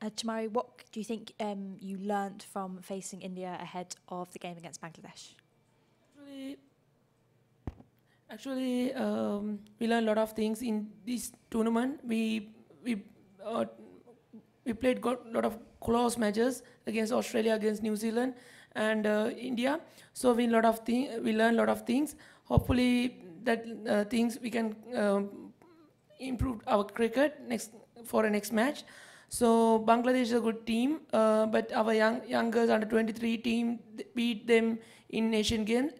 Uh, Chamari, what do you think um, you learnt from facing India ahead of the game against Bangladesh? Actually, actually um, we learned a lot of things in this tournament. We we uh, we played a lot of close matches against Australia, against New Zealand, and uh, India. So we lot of we learned a lot of things. Hopefully, that uh, things we can um, improve our cricket next for a next match. So Bangladesh is a good team, uh, but our young girls under 23 team beat them in Asian Games.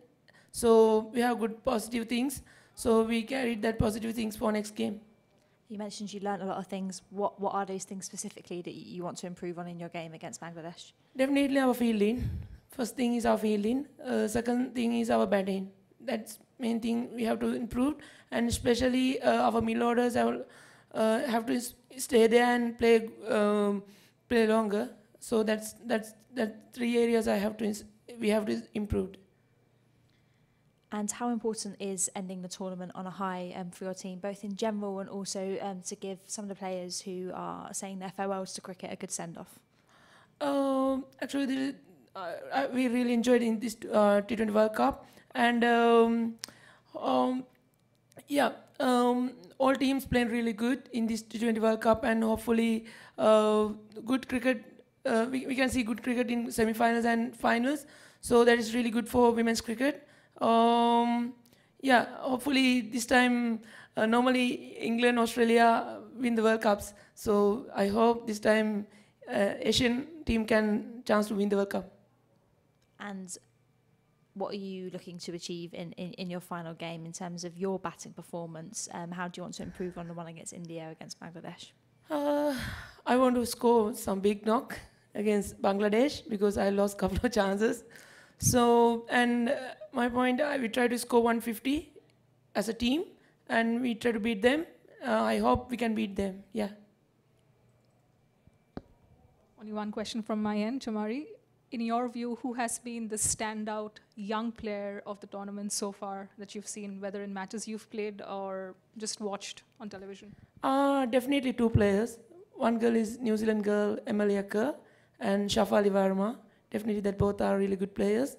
So we have good positive things. So we carried that positive things for next game. You mentioned you learnt a lot of things. What what are those things specifically that you want to improve on in your game against Bangladesh? Definitely our fielding. First thing is our fielding. Uh, second thing is our batting. That's main thing we have to improve, and especially uh, our middle orders have, uh, have to stay there and play um, play longer. So that's that's that three areas I have to we have to improve. And how important is ending the tournament on a high um, for your team, both in general and also um, to give some of the players who are saying their farewells to cricket a good send off? Um, actually, uh, we really enjoyed in this uh, T20 World Cup, and um, um, yeah, um, all teams playing really good in this T20 World Cup, and hopefully, uh, good cricket. Uh, we, we can see good cricket in semi-finals and finals. So that is really good for women's cricket. Um, yeah, hopefully this time, uh, normally England, Australia win the World Cups. So I hope this time uh, Asian team can chance to win the World Cup. And what are you looking to achieve in, in, in your final game in terms of your batting performance? Um, how do you want to improve on the one against India, against Bangladesh? Uh, I want to score some big knock against Bangladesh because I lost a couple of chances. So, and uh, my point, uh, we try to score 150 as a team, and we try to beat them. Uh, I hope we can beat them. Yeah. Only one question from my end, Chamari. In your view, who has been the standout young player of the tournament so far that you've seen, whether in matches you've played or just watched on television? Uh, definitely two players. One girl is New Zealand girl, Amelia Kerr, and Shafali Verma definitely that both are really good players.